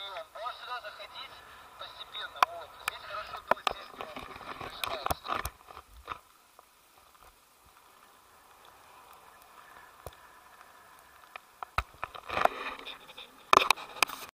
Э, Боссюда заходить постепенно. Вот. Здесь хорошо дуть. здесь